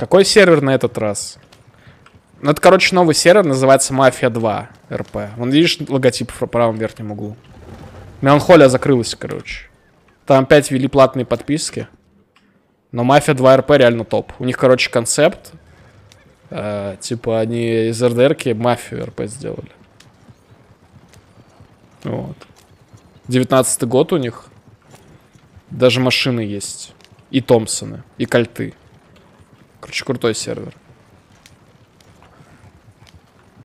Какой сервер на этот раз? Ну, это, короче, новый сервер, называется Мафия 2 РП. Вон, видишь, логотип в правом верхнем углу. Меланхолия закрылась, короче. Там опять ввели платные подписки. Но Мафия 2 РП реально топ. У них, короче, концепт. э, типа, они из РДРки Мафию РП сделали. Вот. 19 год у них. Даже машины есть. И Томпсоны, и кольты. Короче, крутой сервер.